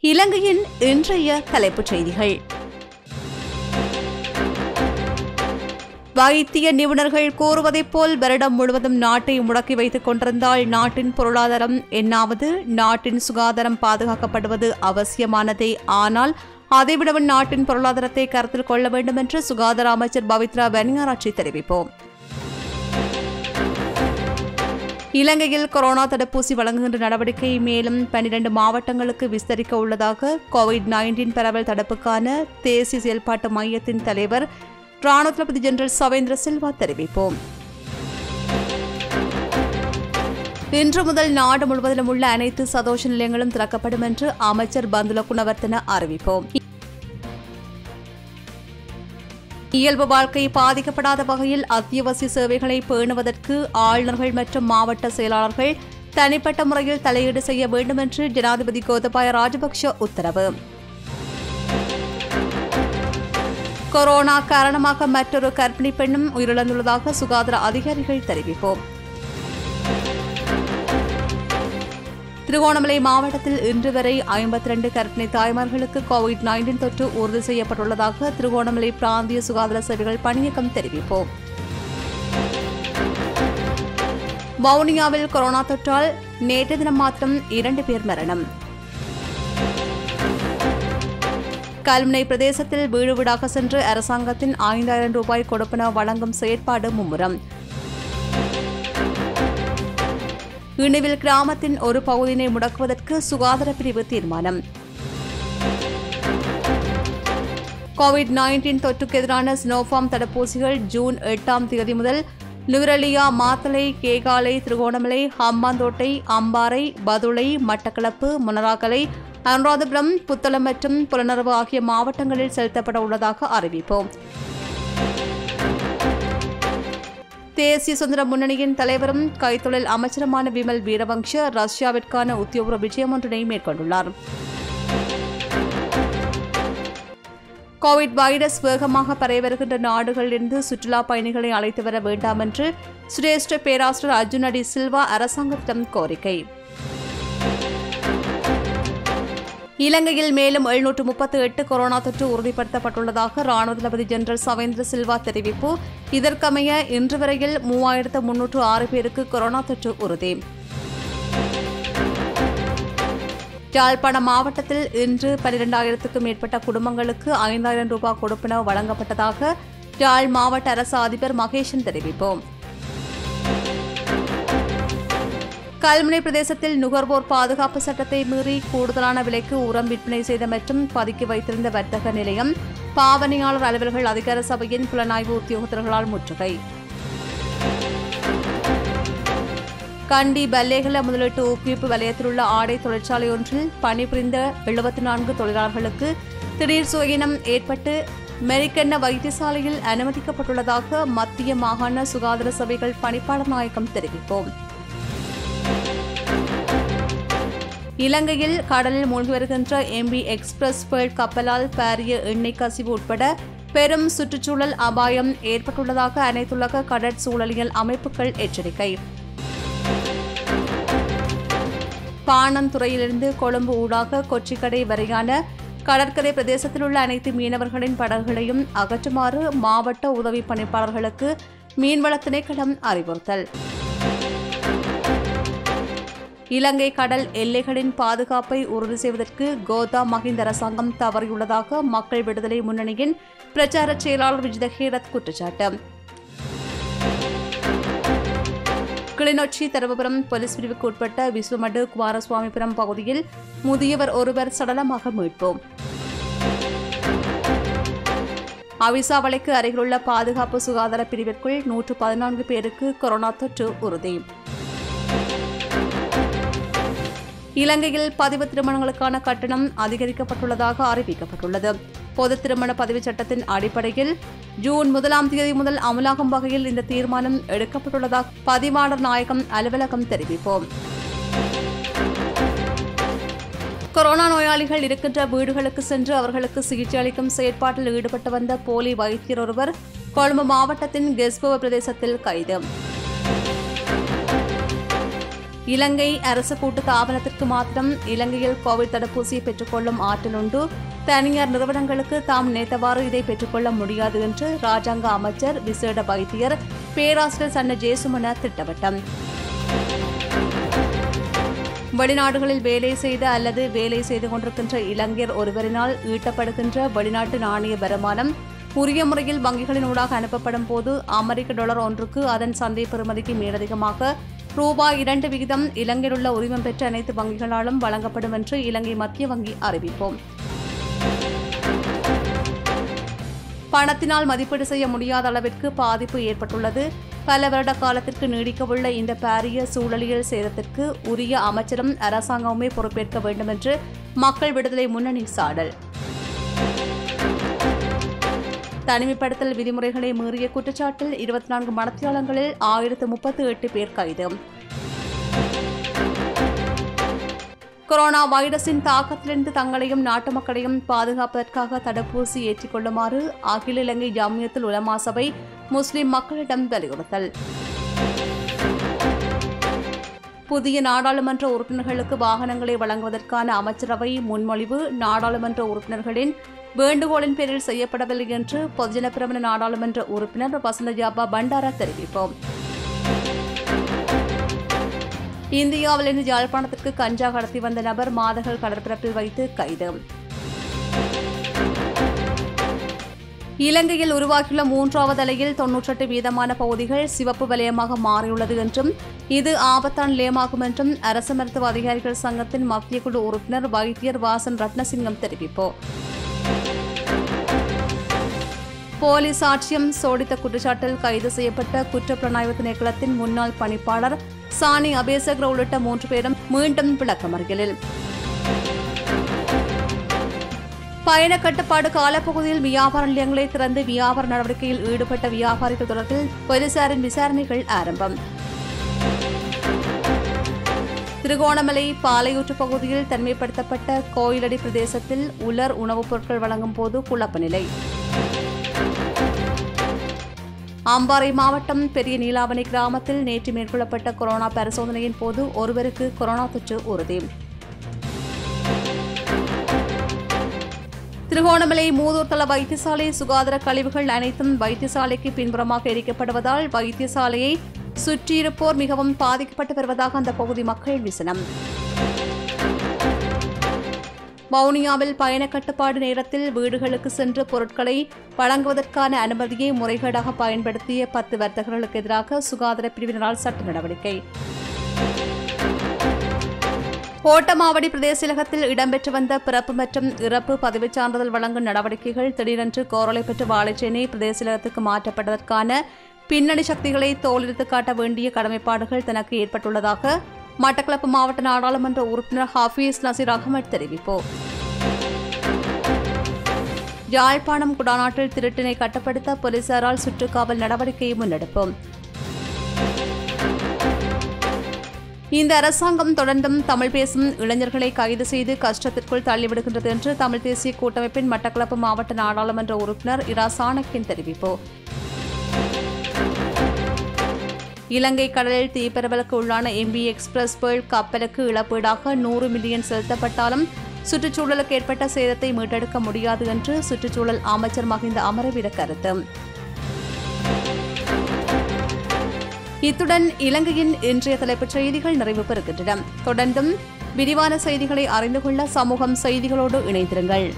இலங்கையின் இன்றைய தலைப்புச் செய்திகள். வைத்திய நிபுணர்கள் கூறுவதைப் போல் வருடம் முழுவதும் நாட்டை முடக்கி வைத்துக் கொண்டிருந்தால் நாட்டின் பொருளாதாரம் என்னாவது? நாட்டின் சுகாதாரம் பாதுகாக்கப்படுவது அவசியமானதே. ஆனால் அதைவிடவும் நாட்டின் பொருளாதாரத்தை கருத்தில் கொள்ள வேண்டும் என்று சுகாதார அமைச்சர் பவித்ரா வெனியாராட்சி தெரிவிப்போம். இலங்கையில் கொரோனா தடுப்பூசி வழங்குகின்ற நடவடிக்கை மேலும் பன்னிரண்டு மாவட்டங்களுக்கு விஸ்தரிக்க உள்ளதாக கோவிட் நைன்டீன் பரவல் தடுப்புக்கான தேசிய செயல்பாட்டு மையத்தின் தலைவர் ராணுவ தளபதி ஜெனரல் சவேந்திர சில்வா தெரிவிப்போம். இன்று முதல் நாடு முழுவதிலும் உள்ள அனைத்து சதோஷ நிலையங்களும் திறக்கப்படும் என்று அமைச்சர் பந்துல குணவர்த்தன அறிவிப்போம். இயல்பு வாழ்க்கை பாதிக்கப்படாத வகையில் அத்தியாவசிய சேவைகளை பேணுவதற்கு ஆளுநர்கள் மற்றும் மாவட்ட செயலாளர்கள் தனிப்பட்ட முறையில் தலையீடு செய்ய வேண்டும் என்று ஜனாதிபதி கோதபாய ராஜபக்ஷ உத்தரவு. கொரோனா காரணமாக மற்றொரு கர்ப்பிணி பெண்ணும் உயிரிழந்துள்ளதாக சுகாதார அதிகாரிகள் தெரிவிப்போம் திருகோணமலை மாவட்டத்தில் இன்று வரை ஐம்பத்தி ரெண்டு கர்ப்பிணி தாய்மார்களுக்கு கோவிட் நைன்டீன் தொற்று உறுதி செய்யப்பட்டுள்ளதாக திருகோணமலை பிராந்திய சுகாதார சேவைகள் பணியகம் தெரிவிப்போம். வவுனியாவில் கொரோனா தொற்றால் நேற்று தினம் மாத்திரம் இரண்டு பேர் மரணம். கல்முனை பிரதேசத்தில் வீடு வீடாக சென்று அரசாங்கத்தின் ஐந்தாயிரம் ரூபாய் கொடுப்பன வழங்கும் செயற்பாடு மும்முரம். இணுவில் கிராமத்தின் ஒரு பகுதியினை முடக்குவதற்கு சுகாதார பிரிவு தீர்மானம். கோவிட் நைன்டீன் தொற்றுக்கு எதிரான ஸ்னோஃபார்ம் தடுப்பூசிகள் ஜூன் எட்டாம் தேதி முதல் நுவரலியா மாத்தளை கேகாலை திருகோணமலை ஹம்பாந்தோட்டை அம்பாறை பதுளை மட்டக்களப்பு முனராகலை அனுராதபுரம் புத்தளம் மற்றும் புலனர்வு ஆகிய மாவட்டங்களில் செலுத்தப்பட உள்ளதாக அறிவிப்போம் தேசிய சுதந்திர முன்னணியின் தலைவரும் கைத்தொழில் அமைச்சருமான விமல் வீரவங்ஷ ரஷ்யாவிற்கான உத்தியோக விஜயம் ஒன்றினை மேற்கொண்டுள்ளார். கோவிட் வைரஸ் வேகமாக பரவி வருகின்ற நாடுகளிலிருந்து சுற்றுலா பயணிகளை அழைத்து வர வேண்டாம் என்று சிரேஷ்ட பேராசிரியர் அர்ஜுன் அடி சில்வா அரசாங்கத்திடம் கோரிக்கை. இலங்கையில் மேலும் எழுநூற்று முப்பத்தி எட்டு கொரோனா தொற்று உறுதிப்படுத்தப்பட்டுள்ளதாக ராணுவ தளபதி ஜெனரல் சவேந்திர சில்வா தெரிவிப்பு. இதற்கமைய இன்று வரையில் மூவாயிரத்து முன்னூற்று ஆறு பேருக்கு கொரோனா தொற்று உறுதி. யாழ்ப்பாண மாவட்டத்தில் இன்று பனிரெண்டாயிரத்துக்கும் மேற்பட்ட குடும்பங்களுக்கு ஐந்தாயிரம் ரூபாய் கொடுப்பினவு வழங்கப்பட்டதாக யாழ் மாவட்ட அரசு அதிபர் மகேஷன் தெரிவிப்போம் கல்முனை பிரதேசத்தில் நுகர்வோர் பாதுகாப்பு சட்டத்தை மீறி கூடுதலான விலைக்கு உரம் விற்பனை செய்த மற்றும் பதுக்கி வைத்திருந்த வர்த்தக நிலையம் பாவனையாளர் அலுவல்கள் அதிகார சபையின் புலனாய்வு உத்தியோகத்தர்களால் முற்றுகை. கண்டி பல்லேகல முதலீட்டு ஊக்குவிப்பு வலயத்திலுள்ள ஆடை தொழிற்சாலை ஒன்றில் பணிபுரிந்த எழுபத்தி நான்கு தொழிலாளர்களுக்கு திடீர் சுயினம் ஏற்பட்டு மெரிக்கென்ன வைத்தியசாலையில் அனுமதிக்கப்பட்டுள்ளதாக மத்திய மாகாண சுகாதார சபைகள் பணிப்பாளர் நாயகம் தெரிவிப்போம். இலங்கையில் கடலில் மூழ்கி வருகின்ற எம்பி எக்ஸ்பிரஸ் பேர்ட் கப்பலால் பாரிய எண்ணெய் கசிவு உட்பட பெரும் சுற்றுச்சூழல் அபாயம் ஏற்பட்டுள்ளதாக அனைத்துலக கடற்சூழலியல் அமைப்புகள் எச்சரிக்கை. பாணந்துறையிலிருந்து கொழும்பு ஊடாக கொச்சிக்கடை வரையான கடற்கரை பிரதேசத்தில் உள்ள அனைத்து மீனவர்களின் படகுகளையும் அகற்றுமாறு மாவட்ட உதவி பணிப்பாளர்களுக்கு மீன்வள திணைக்களம் அறிவுறுத்தல். இலங்கை கடல் எல்லைகளின் பாதுகாப்பை உறுதி செய்வதற்கு கோதா மஹிந்த அரசாங்கம் தவறியுள்ளதாக மக்கள் விடுதலை முன்னணியின் பிரச்சார செயலாளர் விஜித ஹேரத் குற்றச்சாட்டு. கிளிநொச்சி தருமபுரம் போலீஸ் பிரிவுக்கு உட்பட்ட விஸ்வமடு குமாரசுவாமிபுரம் பகுதியில் முதியவர் ஒருவர் சடலமாக மீட்போம் அவிசாவளைக்கு அருகிலுள்ள பாதுகாப்பு சுகாதார பிரிவிற்குள் நூற்று பதினான்கு பேருக்கு கொரோனா தொற்று உறுதி. இலங்கையில் பதிவு திருமணங்களுக்கான கட்டணம் அதிகரிக்கப்பட்டுள்ளதாக அறிவிக்கப்பட்டுள்ளது. பொது திருமண பதிவு சட்டத்தின் அடிப்படையில் ஜூன் முதலாம் தேதி முதல் அமலாகும் வகையில் இந்த தீர்மானம் எடுக்கப்பட்டுள்ளதாக பதிவாளர் நாயகம் அலுவலகம் தெரிவிப்போம். கொரோனா நோயாளிகள் இருக்கின்ற வீடுகளுக்கு சென்று அவர்களுக்கு சிகிச்சை அளிக்கும் செயற்பாட்டில் ஈடுபட்டு வந்த போலி வைத்தியர் ஒருவர் கொழும்பு மாவட்டத்தின் கெஸ்பவ பிரதேசத்தில் கைது. இலங்கை அரசு கூட்டு தாபனத்திற்கு மாத்திரம் இலங்கையில் கோவிட் தடுப்பூசியை பெற்றுக்கொள்ளும் ஆற்றல் உண்டு. தனியார் நிறுவனங்களுக்கு தாம் நினைத்தவாறு இதை பெற்றுக்கொள்ள முடியாது என்று ராஜாங்க அமைச்சர் விசேட வைத்தியர் பேராசிரியர் சன்ன ஜேசுமன திட்டவட்டம். வெளிநாடுகளில் வேலை செய்த அல்லது வேலை செய்து கொண்டிருக்கின்ற இளைஞர் ஒருவரினால் ஈட்டப்படுகின்ற வெளிநாட்டு நாணய வருமானம் உரிய முறையில் வங்கிகளின் ஊடாக அனுப்பப்படும் போது அமெரிக்க டாலர் ஒன்றுக்கு அதன் சந்தை பெறுமதிக்கு மேலதிகமாக ரூபாய் இரண்டு விகிதம் இலங்கையில் உள்ள உரிமம் பெற்ற அனைத்து வங்கிகளாலும் வழங்கப்படும் என்று இலங்கை மத்திய வங்கி அறிவிப்போம் பணத்தினால் மதிப்பீடு செய்ய முடியாத அளவிற்கு பாதிப்பு ஏற்பட்டுள்ளது. பல வருட காலத்திற்கு நீடிக்கவுள்ள இந்த பாரிய சூழலியல் சேதத்திற்கு உரிய அமைச்சரும் அரசாங்கமுமே பொறுப்பேற்க வேண்டும் என்று மக்கள் விடுதலை முன்னணி சாடல். தனிமைப்படுத்தல் விதிமுறைகளை மீறிய குற்றச்சாட்டில் இருபத்தி நான்கு மடத்தியாளங்களில் ஆயிரத்து முப்பத்து எட்டு பேர் கைது. கொரோனா வைரஸின் தாக்கத்திலிருந்து தங்களையும் நாட்டு மக்களையும் பாதுகாப்பதற்காக தடுப்பூசி ஏற்றிக் கொள்ளுமாறு அகில இலங்கை ஜாமியத்தில் உலமா சபை முஸ்லிம் மக்களிடம் வலியுறுத்தல். புதிய நாடாளுமன்ற உறுப்பினர்களுக்கு வாகனங்களை வழங்குவதற்கான அமைச்சரவை முன்மொழிவு. நாடாளுமன்ற உறுப்பினர்களின் வேண்டுகோளின் பேரில் செய்யப்படவில்லை என்று பொதுஜன பிரமண நாடாளுமன்ற உறுப்பினர் வசந்தயாபா பண்டாரா தெரிவிப்போம். இந்தியாவிலிருந்து யாழ்ப்பாணத்திற்கு கஞ்சா கடத்தி வந்த நபர் மாதகள் கடற்பரப்பில் வைத்து கைது. இலங்கையில் உருவாகியுள்ள மூன்றாவது அலையில் தொன்னூற்றெட்டு வீதமான பகுதிகள் சிவப்பு வலயமாக மாறியுள்ளது என்றும் இது ஆபத்தான நிலையமாகும் என்றும் அரசு மருத்துவ அதிகாரிகள் சங்கத்தின் மத்திய குழு உறுப்பினர் வைத்தியர் வாசன் ரத்னசிங்கம் தெரிவிப்போம் போலீஸ் ஆட்சியம் சோடித்த குற்றச்சாட்டில் கைது செய்யப்பட்ட குற்றப்புலனாய்வு திணைக்களத்தின் முன்னாள் பணிப்பாளர் சானி அபேசகர் உள்ளிட்ட மூன்று பேரும் மீண்டும் விளக்கமறியலில். பயண கட்டுப்பாடு காலப்பகுதியில் வியாபார நிலையங்களை திறந்து வியாபார நடவடிக்கையில் ஈடுபட்ட வியாபாரிகள் தொடர்பில் போலீசாரின் விசாரணைகள் ஆரம்பம். திருகோணமலை பாலையூற்று பகுதியில் தனிமைப்படுத்தப்பட்ட கோயிலடி பிரதேசத்தில் உலர் உணவுப் பொருட்கள் வழங்கும் போது குழப்ப நிலை. அம்பாறை மாவட்டம் பெரிய நீலாவணி கிராமத்தில் நேற்று மேற்கொள்ளப்பட்ட கொரோனா பரிசோதனையின் போது ஒருவருக்கு கொரோனா தொற்று உறுதி. திருகோணமலை மூதூர் தள வைத்தியசாலை சுகாதார கழிவுகள் அனைத்தும் வைத்தியசாலைக்கு பின்புறமாக எரிக்கப்படுவதால் வைத்தியசாலையை சுற்றியிருப்போர் மிகவும் பாதிக்கப்பட்டு வருவதாக அந்த பகுதி மக்கள் விசனம். வவுனியாவில் பயண கட்டுப்பாடு நேரத்தில் வீடுகளுக்கு சென்று பொருட்களை வழங்குவதற்கான அனுமதியை முறைகேடாக பயன்படுத்திய பத்து வர்த்தகர்களுக்கு எதிராக சுகாதார பிரிவினரால் சட்ட நடவடிக்கை. கோட்டமாவடி பிரதேசலகத்தில் இடம்பெற்று வந்த பிறப்பு மற்றும் இறப்பு பதிவுச் சான்றிதழ் வழங்கும் நடவடிக்கைகள் திடீரென்று கோரலை பெற்று வாழைச்சேனை பிரதேசலகத்துக்கு மாற்றப்பட்டதற்கான பின்னணி சக்திகளை தோலெடுத்து காட்ட வேண்டிய கடமைப்பாடுகள் தனக்கு ஏற்பட்டுள்ளதாக மட்டக்களப்பு மாவட்ட நாடாளுமன்ற உறுப்பினர் ஹாஃபீஸ் நசீர் அகமது தெரிவிப்போம் யாழ்ப்பாணம் குடாநாட்டில் திருட்டினை கட்டுப்படுத்த போலீசாரால் சுற்றுக்காவல் நடவடிக்கையை முன்னெடுப்போம். இந்த அரசாங்கம் தொடர்ந்தும் தமிழ் பேசும் இளைஞர்களை கைது செய்து கஷ்டத்திற்குள் தள்ளிவிடுகின்றது என்று தமிழ் தேசிய கூட்டமைப்பின் மட்டக்களப்பு மாவட்ட நாடாளுமன்ற உறுப்பினர் இரா சாணக்கின் தெரிவிப்போம் இலங்கை கடலில் தீப்பரவலுக்கு உள்ளான எம்பி எக்ஸ்பிரஸ் வேர்ல்ட் கப்பலுக்கு இழப்பீடாக நூறு மில்லியன் செலுத்தப்பட்டாலும் சுற்றுச்சூழலுக்கு ஏற்பட்ட சேதத்தை மீட்டெடுக்க முடியாது என்று சுற்றுச்சூழல் அமைச்சர் மகிந்த அமரவீர கருத்து. இத்துடன் இலங்கையின் இன்றைய தலைப்புச் செய்திகள் நிறைவு பெறுகின்றன. தொடர்ந்தும் விரிவான செய்திகளை அறிந்து கொள்ள சமூகம் செய்திகளோடு இணைந்திருங்கள்.